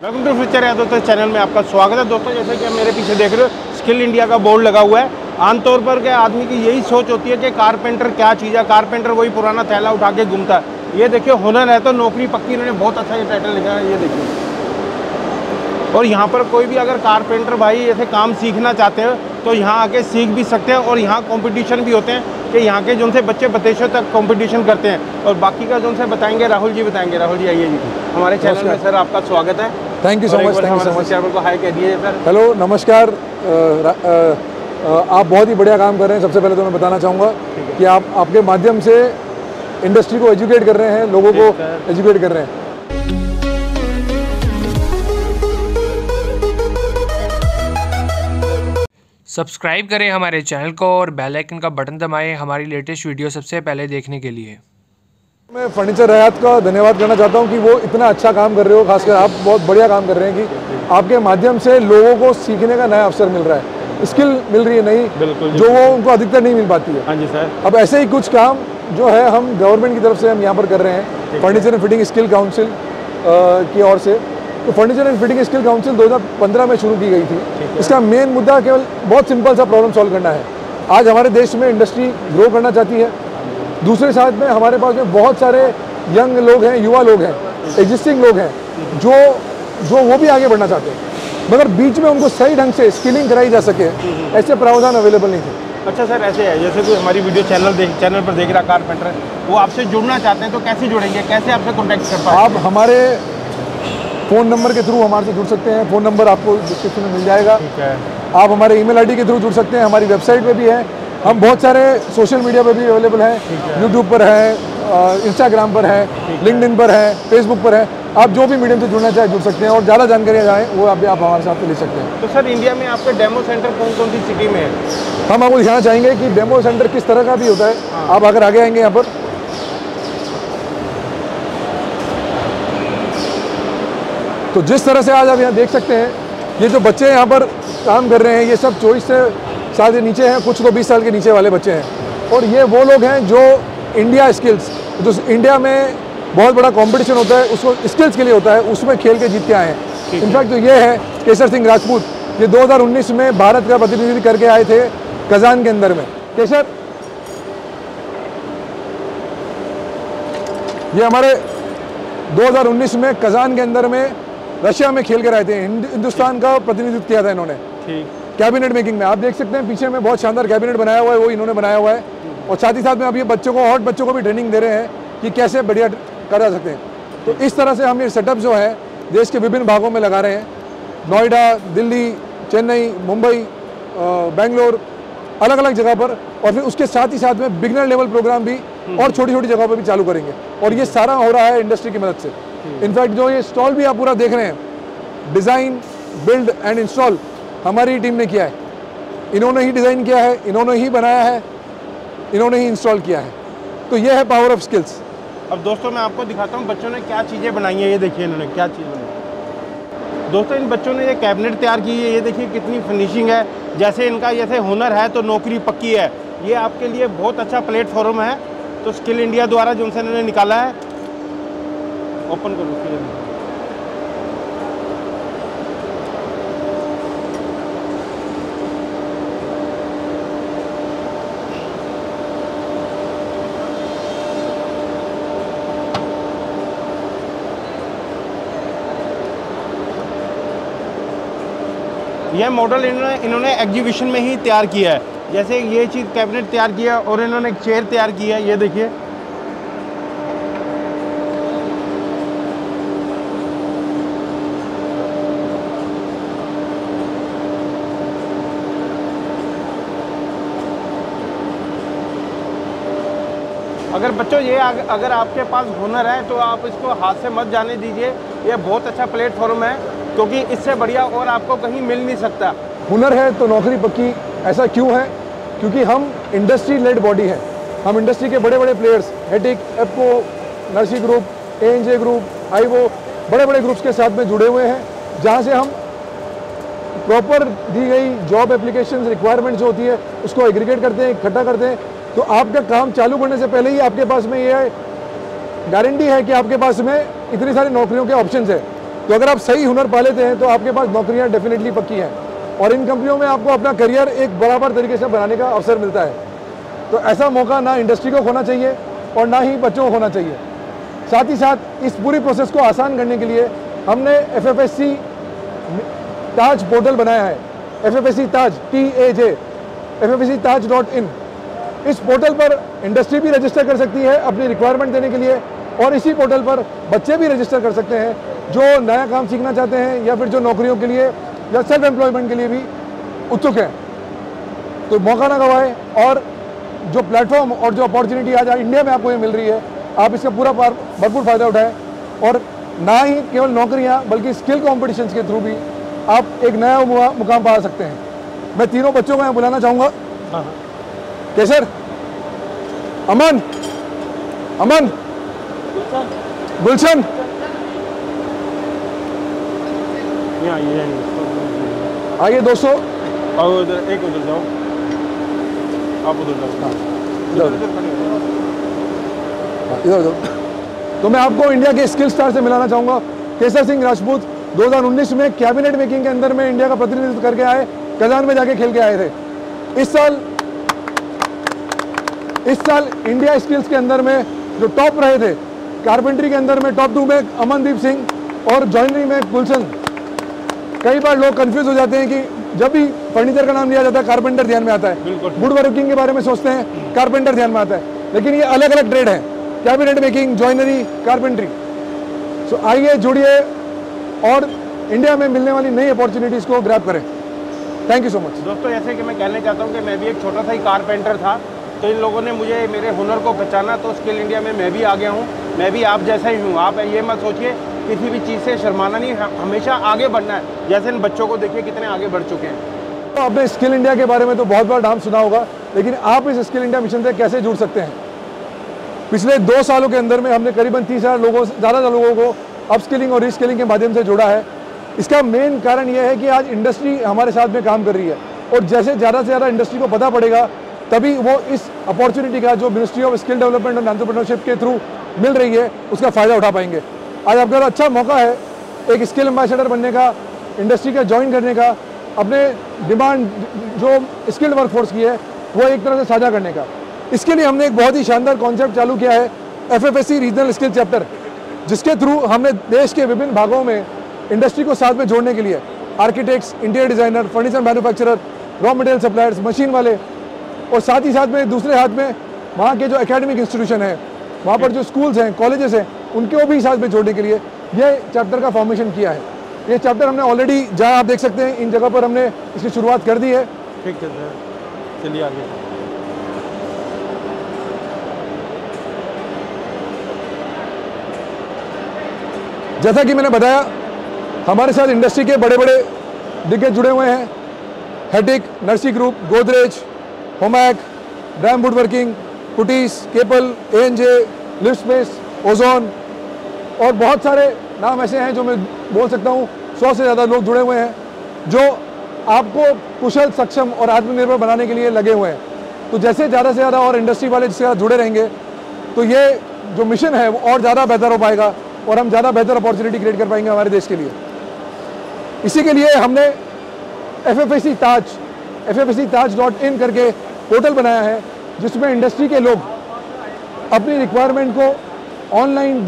Welcome to future है दोस्तों channel में आपका स्वागत है। दोस्तों जैसे कि आप मेरे पीछे देख रहे हो स्किल इंडिया का बोर्ड लगा हुआ है। आमतौर पर के आदमी की यही सोच होती है कि कारपेंटर क्या चीज़ है कारपेंटर वही पुराना थैला उठा के घूमता है। ये देखिए हुनर है तो नौकरी पक्की इन्होंने बहुत अच्छा ये टाइटल लिखा है ये देखिए। और यहाँ पर कोई भी अगर कारपेंटर भाई ऐसे काम सीखना चाहते हो तो यहाँ आके सीख भी सकते हैं और यहाँ कंपटीशन भी होते हैं कि यहाँ के जो से बच्चे बतेशों तक कंपटीशन करते हैं। और बाकी का जो से बताएँगे राहुल जी बताएँगे। राहुल जी आइए जी। हमारे चैनल में सर आपका स्वागत है। Thank you so much thank you so much को हाई कह दिए सर हेलो नमस्कार। आप बहुत ही बढ़िया काम कर रहे हैं। सबसे पहले तो मैं बताना चाहूँगा कि आप आपके माध्यम से इंडस्ट्री को एजुकेट कर रहे हैं लोगों को एजुकेट कर रहे हैं। सब्सक्राइब करें हमारे चैनल को और बेल आइकन का बटन दबाएँ हमारी लेटेस्ट वीडियो सबसे पहले देखने के लिए। मैं फर्नीचर हयात का धन्यवाद करना चाहता हूँ कि वो इतना अच्छा काम कर रहे हो खासकर आप बहुत बढ़िया काम कर रहे हैं कि आपके माध्यम से लोगों को सीखने का नया अवसर मिल रहा है। स्किल मिल रही है नहीं जो वो उनको अधिकतर नहीं मिल पाती है। हाँ जी सर। अब ऐसे ही कुछ काम जो है हम गवर्नमेंट की तरफ़ से हम यहाँ पर कर रहे हैं furniture and fitting skill council की ओर से। तो furniture and fitting skill council 2015 में शुरू की गई थी। इसका मेन मुद्दा केवल बहुत सिंपल सा प्रॉब्लम सॉल्व करना है। आज हमारे देश में इंडस्ट्री ग्रो करना चाहती है। दूसरे साथ में हमारे पास में बहुत सारे यंग लोग हैं युवा लोग हैं एग्जिस्टिंग लोग हैं जो जो वो भी आगे बढ़ना चाहते हैं। मगर बीच में उनको सही ढंग से स्किलिंग कराई जा सके ऐसे प्रावधान अवेलेबल नहीं थे। अच्छा सर ऐसे है जैसे कोई हमारी वीडियो चैनल देख चैनल पर देख रहा कारपेंटर वो आपसे जुड़ना चाहते हैं तो कैसे जुड़ेंगे? कैसे आपसे कॉन्टैक्ट कर पाए आप हमारे फ़ोन नंबर के थ्रू हमारे से जुड़ सकते हैं फ़ोन नंबर आपको डिस्क्रिप्शन में मिल जाएगा। आप हमारे ईमेल आईडी के थ्रू जुड़ सकते हैं हमारी वेबसाइट पे भी है हम बहुत सारे सोशल मीडिया पर भी अवेलेबल हैं यूट्यूब पर है इंस्टाग्राम पर है लिंक्डइन पर है फेसबुक पर है। आप जो भी मीडियम से जुड़ना चाहे जुड़ सकते हैं और ज़्यादा जानकारी चाहें वो अभी आप हमारे साथ ले सकते हैं। तो सर इंडिया में आपके डेमो सेंटर कौन कौन सी सिटी में है? हम आपको दिखाना चाहेंगे कि डेमो सेंटर किस तरह का भी होता है। आप अगर आगे आएँगे यहाँ पर। तो जिस तरह से आज आप यहाँ देख सकते हैं ये जो बच्चे यहाँ पर काम कर रहे हैं ये सब चौबीस से साल के नीचे हैं कुछ तो बीस साल के नीचे वाले बच्चे हैं। और ये वो लोग हैं जो इंडिया स्किल्स जो इंडिया में बहुत बड़ा कंपटीशन होता है उसको स्किल्स के लिए होता है उसमें खेल के जीत के आए हैं। इनफैक्ट जो ये है केसर सिंह राजपूत ये 2019 में भारत का प्रतिनिधित्व करके आए थे कजान के अंदर में। केसर। ये हमारे 2019 में कजान के अंदर में रशिया में खेल कर आए थे हिंदुस्तान का प्रतिनिधित्व किया था इन्होंने। ठीक। कैबिनेट मेकिंग में। आप देख सकते हैं पीछे में बहुत शानदार कैबिनेट बनाया हुआ है वो इन्होंने बनाया हुआ है। और साथ ही साथ में अभी बच्चों को हॉट बच्चों को भी ट्रेनिंग दे रहे हैं कि कैसे बढ़िया करा सकते हैं। तो इस तरह से हम ये सेटअप जो है देश के विभिन्न भागों में लगा रहे हैं। नोएडा दिल्ली चेन्नई मुंबई बेंगलोर अलग अलग जगह पर। और फिर उसके साथ ही साथ में बिगनर लेवल प्रोग्राम भी और छोटी छोटी जगहों पर भी चालू करेंगे। और ये सारा हो रहा है इंडस्ट्री की मदद से। इनफैक्ट जो ये स्टॉल भी आप पूरा देख रहे हैं डिज़ाइन बिल्ड एंड इंस्टॉल हमारी टीम ने किया है। इन्होंने ही डिज़ाइन किया है, इन्होंने ही बनाया है, इन्होंने ही इंस्टॉल किया है। तो ये है पावर ऑफ़ स्किल्स अब दोस्तों, मैं आपको दिखाता हूँ बच्चों ने क्या चीज़ें बनाई हैं। ये देखिए इन्होंने क्या चीज़ बनाई। दोस्तों, इन बच्चों ने ये कैबिनेट तैयार की है। ये देखिए कितनी फिनिशिंग है। जैसे इनका जैसे हुनर है तो नौकरी पक्की है। ये आपके लिए बहुत अच्छा प्लेटफॉर्म है। तो स्किल इंडिया द्वारा जो उनसे इन्होंने निकाला है ओपन करो यह मॉडल इन्होंने इन्होंने एग्जीबिशन में ही तैयार किया है। जैसे ये चीज़ कैबिनेट तैयार किया और इन्होंने एक चेयर तैयार किया है ये देखिए। अगर बच्चों ये अगर आपके पास हुनर है तो आप इसको हाथ से मत जाने दीजिए। ये बहुत अच्छा प्लेटफॉर्म है। क्योंकि इससे बढ़िया और आपको कहीं मिल नहीं सकता। हुनर है तो नौकरी पक्की, ऐसा क्यों है? क्योंकि हम इंडस्ट्री लेड बॉडी है। हम इंडस्ट्री के बड़े बड़े players हेटिक EPCO Narsi group A group आईवो बड़े बड़े ग्रुप्स के साथ में जुड़े हुए हैं, जहाँ से हम प्रॉपर दी गई जॉब एप्लीकेशन रिक्वायरमेंट जो होती है, उसको एग्रीगेट करते हैं, इकट्ठा करते हैं। तो आपका काम चालू करने से पहले ही आपके पास में ये गारंटी है कि आपके पास में इतनी सारी नौकरियों के ऑप्शंस है। तो अगर आप सही हुनर पा लेते हैं तो आपके पास नौकरियाँ डेफिनेटली पक्की हैं। और इन कंपनियों में आपको अपना करियर एक बराबर तरीके से बनाने का अवसर मिलता है। तो ऐसा मौका ना इंडस्ट्री को खोना चाहिए और ना ही बच्चों को खोना चाहिए। साथ ही साथ, इस पूरी प्रोसेस को आसान करने के लिए हमने एफ़ ताज पोर्टल बनाया है। F F S C Taj T A J F Taj dot in इस पोर्टल पर इंडस्ट्री भी रजिस्टर कर सकती है अपनी रिक्वायरमेंट देने के लिए और इसी पोर्टल पर बच्चे भी रजिस्टर कर सकते हैं। जो नया काम सीखना चाहते हैं या फिर जो नौकरियों के लिए या सेल्फ एम्प्लॉयमेंट के लिए भी उत्सुक हैं। तो मौका ना गवाए और जो प्लेटफॉर्म और जो अपॉर्चुनिटी आज इंडिया में आपको ये मिल रही है आप इसका पूरा भरपूर फ़ायदा उठाएँ और ना ही केवल नौकरियाँ बल्कि स्किल कॉम्पिटिशन के थ्रू भी आप एक नया मुकाम पा सकते हैं। मैं तीनों बच्चों को यहाँ बुलाना चाहूँगा। केसर अमन अमन गुलशन आइए दोस्तों। और उधर एक उधर जाओ। आप उधर जाओ। हाँ, इधर इधर जाओ। हाँ, इधर उधर। तो मैं आपको इंडिया के स्किल स्टार से मिलाना चाहूँगा। केसर सिंह राजपूत 2019 में कैबिनेट मेकिंग के अंदर में इंडिया का प्रतिनिधित्व करके आए कजान में जाके खेल के आए थे। इस साल इस साल इंडिया स्किल्स के अंदर में जो टॉप रहे थे कारपेंट्री के अंदर में टॉप टू में अमनदीप सिंह और जॉइनरी में गुलशन। कई बार लोग कंफ्यूज हो जाते हैं कि जब भी फर्नीचर का नाम लिया जाता है कारपेंटर ध्यान में आता है। बिल्कुल। वुड वर्किंग के बारे में सोचते हैं कारपेंटर ध्यान में आता है। लेकिन ये अलग अलग ट्रेड है cabinet making joinery carpentry so आइए जुड़िए और इंडिया में मिलने वाली नई अपॉर्चुनिटीज़ को ग्रैप करें। थैंक यू सो मच दोस्तों ऐसे कि मैं कहना चाहता हूँ कि मैं भी एक छोटा सा ही कारपेंटर था तो इन लोगों ने मुझे मेरे हुनर को पहचाना तो स्किल इंडिया में मैं भी आ गया हूँ। मैं भी आप जैसा ही हूँ। आप ये मत सोचिए किसी भी चीज़ से शर्माना नहीं हमेशा आगे बढ़ना है। जैसे इन बच्चों को देखिए कितने आगे बढ़ चुके हैं। तो आपने स्किल इंडिया के बारे में तो बहुत बार नाम सुना होगा, लेकिन आप इस स्किल इंडिया मिशन से कैसे जुड़ सकते हैं? पिछले दो सालों के अंदर में हमने करीबन तीस हज़ार लोगों से, ज़्यादा लोगों को अपस्किलिंग और रीस्किलिंग के माध्यम से जोड़ा है। इसका मेन कारण यह है कि आज इंडस्ट्री हमारे साथ में काम कर रही है। और जैसे ज़्यादा से ज़्यादा इंडस्ट्री को पता पड़ेगा, तभी वो इस अपॉर्चुनिटी का जो ministry of skill development and entrepreneurship के थ्रू मिल रही है, उसका फ़ायदा उठा पाएँगे। आज आपका अच्छा मौका है एक स्किल एम्बेसडर बनने का इंडस्ट्री का ज्वाइन करने का, अपने डिमांड जो स्किल्ड वर्कफोर्स की है, वो एक तरह से साझा करने का। इसके लिए हमने एक बहुत ही शानदार कॉन्सेप्ट चालू किया है F F S C regional skill chapter जिसके थ्रू हमने देश के विभिन्न भागों में इंडस्ट्री को साथ में जोड़ने के लिए architects interior designer furniture manufacturer raw material suppliers machine वाले और साथ ही साथ में दूसरे हाथ में वहाँ के जो एकेडमिक इंस्टीट्यूशन है, वहाँ पर जो स्कूल्स हैं कॉलेजेस हैं उनको भी साथ में जोड़ने के लिए ये चैप्टर का फॉर्मेशन किया है। ये चैप्टर हमने ऑलरेडी जहाँ आप देख सकते हैं इन जगह पर हमने इसकी शुरुआत कर दी है। ठीक है। सर चलिए आगे। जैसा कि मैंने बताया हमारे साथ इंडस्ट्री के बड़े बड़े दिग्गज जुड़े हुए हैं। हेटिक नर्सी ग्रुप गोदरेज होमैक डैम वुड वर्किंग कुटीस Caple A N J lift space Ozone और बहुत सारे नाम ऐसे हैं जो मैं बोल सकता हूँ, सौ से ज़्यादा लोग जुड़े हुए हैं, जो आपको कुशल, सक्षम और आत्मनिर्भर बनाने के लिए लगे हुए हैं। तो जैसे ज़्यादा से ज़्यादा और इंडस्ट्री वाले जिसके साथ जुड़े रहेंगे तो ये जो मिशन है वो और ज़्यादा बेहतर हो पाएगा और हम ज़्यादा बेहतर अपॉर्चुनिटी क्रिएट कर पाएँगे हमारे देश के लिए। इसी के लिए हमने F Taj F Taj dot in करके पोर्टल बनाया है, जिसमें इंडस्ट्री के लोग अपनी रिक्वायरमेंट को ऑनलाइन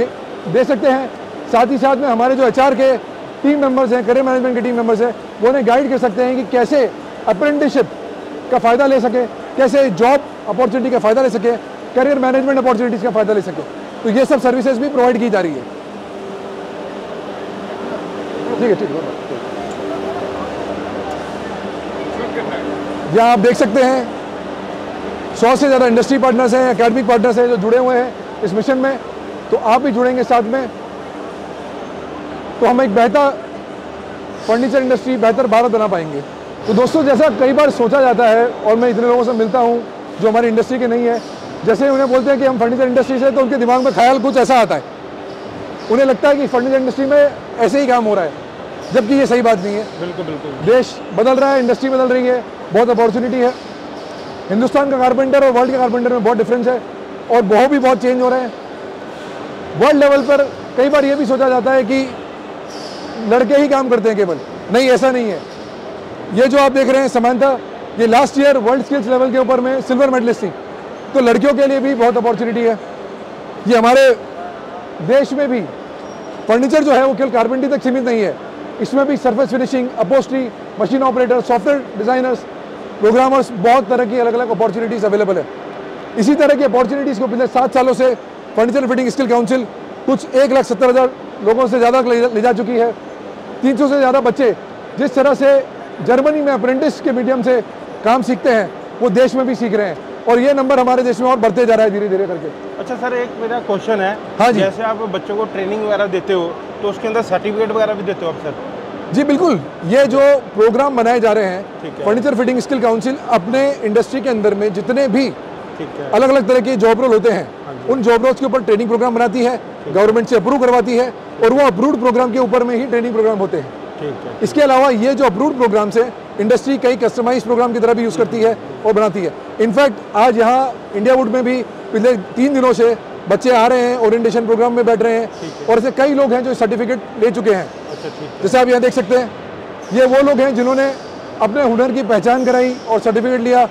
दे, सकते हैं। साथ ही साथ में हमारे जो एच के टीम मेंबर्स हैं करियर मैनेजमेंट के टीम मेंबर्स हैं वो उन्हें गाइड कर सकते हैं कि कैसे अप्रेंटिसशिप का फ़ायदा ले सके कैसे जॉब अपॉर्चुनिटी का फ़ायदा ले सके करियर मैनेजमेंट अपॉर्चुनिटीज़ का फ़ायदा ले सके। तो ये सब सर्विसेज़ भी प्रोवाइड की जा रही है। ठीक है ठीक है। यहाँ आप देख सकते हैं सौ से ज़्यादा इंडस्ट्री पार्टनर्स हैं एकेडमिक पार्टनर्स हैं जो जुड़े हुए हैं इस मिशन में। तो आप भी जुड़ेंगे साथ में। तो हम एक बेहतर फर्नीचर इंडस्ट्री बेहतर भारत बना पाएँगे। तो दोस्तों जैसा कई बार सोचा जाता है और मैं इतने लोगों से मिलता हूँ जो हमारी इंडस्ट्री के नहीं है जैसे उन्हें बोलते हैं कि हम फर्नीचर इंडस्ट्री से तो उनके दिमाग में ख्याल कुछ ऐसा आता है। उन्हें लगता है कि फर्नीचर इंडस्ट्री में ऐसे ही काम हो रहा है जबकि ये सही बात नहीं है। बिल्कुल बिल्कुल। देश बदल रहा है इंडस्ट्री बदल रही है बहुत अपॉर्चुनिटी है। हिंदुस्तान का कारपेंटर और वर्ल्ड के कारपेंटर में बहुत डिफरेंस है और बहुत भी बहुत चेंज हो रहे हैं। वर्ल्ड लेवल पर कई बार ये भी सोचा जाता है कि लड़के ही काम करते हैं केवल। नहीं, ऐसा नहीं है। ये जो आप देख रहे हैं, समानता, ये last year world skills level के ऊपर में सिल्वर मेडलिस्ट थी। तो लड़कियों के लिए भी बहुत अपॉर्चुनिटी है। ये हमारे देश में भी फर्नीचर जो है, वो केवल कारपेंट्री तक सीमित नहीं है। इसमें भी surface finishing upholstery machine operator software designers programmers बहुत तरह की अलग अलग अपॉर्चुनिटीज़ अवेलेबल है। इसी तरह की अपॉर्चुनिटीज़ को पिछले सात सालों से फर्नीचर फिटिंग स्किल काउंसिल कुछ एक लाख सत्तर हज़ार लोगों से ज़्यादा ले जा चुकी है। तीन सौ से ज़्यादा बच्चे जिस तरह से जर्मनी में अप्रेंटिस के मीडियम से काम सीखते हैं वो देश में भी सीख रहे हैं। और ये नंबर हमारे देश में और बढ़ते जा रहा है धीरे धीरे करके। अच्छा सर एक मेरा क्वेश्चन है। हाँ जी। जैसे आप बच्चों को ट्रेनिंग वगैरह देते हो तो उसके अंदर सर्टिफिकेट वगैरह भी देते हो आप सर? जी बिल्कुल। ये जो प्रोग्राम बनाए जा रहे हैं फर्नीचर फिटिंग स्किल काउंसिल अपने इंडस्ट्री के अंदर में जितने भी अलग अलग तरह के जॉब रोल होते हैं उन जॉब रोल्स के ऊपर ट्रेनिंग प्रोग्राम बनाती है गवर्नमेंट से अप्रूव करवाती है और वो अप्रूव्ड प्रोग्राम के ऊपर में ही ट्रेनिंग प्रोग्राम होते हैं। इसके अलावा ये जो अप्रूव्ड प्रोग्राम्स है इंडस्ट्री कई कस्टमाइज प्रोग्राम की तरह भी यूज़ करती है और बनाती है। इनफैक्ट आज यहाँ इंडिया वुड में भी पिछले तीन दिनों से बच्चे आ रहे हैं ओरिएंटेशन प्रोग्राम में बैठ रहे हैं और ऐसे कई लोग हैं जो सर्टिफिकेट ले चुके हैं। अच्छा जैसे आप यहाँ देख सकते हैं ये वो लोग हैं जिन्होंने अपने हुनर की पहचान कराई और सर्टिफिकेट लिया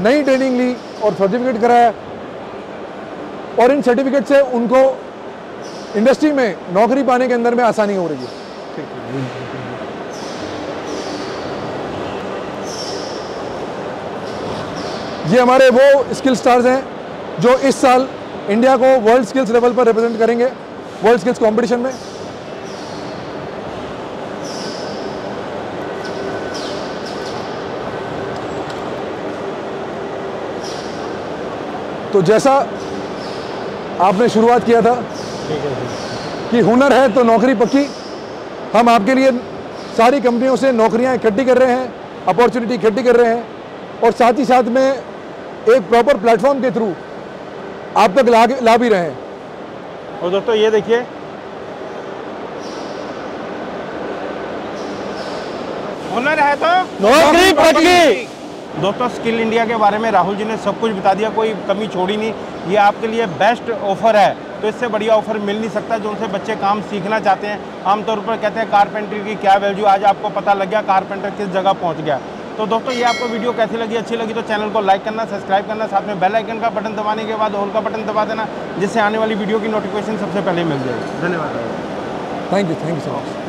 नई ट्रेनिंग ली और सर्टिफिकेट कराया। और इन सर्टिफिकेट से उनको इंडस्ट्री में नौकरी पाने के अंदर में आसानी हो रही है। ये हमारे वो स्किल स्टार्स हैं जो इस साल इंडिया को वर्ल्ड स्किल्स लेवल पर रिप्रेजेंट करेंगे वर्ल्ड स्किल्स कंपटीशन में। तो जैसा आपने शुरुआत किया था है कि हुनर है तो नौकरी पक्की। हम आपके लिए सारी कंपनियों से नौकरियाँ इकट्ठी कर रहे हैं अपॉर्चुनिटी इकट्ठी कर रहे हैं और साथ ही साथ में एक प्रॉपर प्लेटफॉर्म के थ्रू आप तक ला ला भी रहे हैं। और दोस्तों ये देखिए। हुनर है तो नौकरी पक्की। दोस्तों, स्किल इंडिया के बारे में राहुल जी ने सब कुछ बता दिया, कोई कमी छोड़ी नहीं। ये आपके लिए बेस्ट ऑफ़र है तो इससे बढ़िया ऑफ़र मिल नहीं सकता, जो उनसे बच्चे काम सीखना चाहते हैं। आमतौर पर कहते हैं कारपेंटर की क्या वैल्यू आज आपको पता लग गया कारपेंटर किस जगह पहुँच गया। तो दोस्तों, ये आपको वीडियो कैसी लगी, अच्छी लगी तो चैनल को लाइक करना, सब्सक्राइब करना, साथ में बेल आइकन का बटन दबाने के बाद ऑल का बटन दबा देना, जिससे आने वाली वीडियो की नोटिफिकेशन सबसे पहले मिल जाएगी धन्यवाद। Thank you thank you so much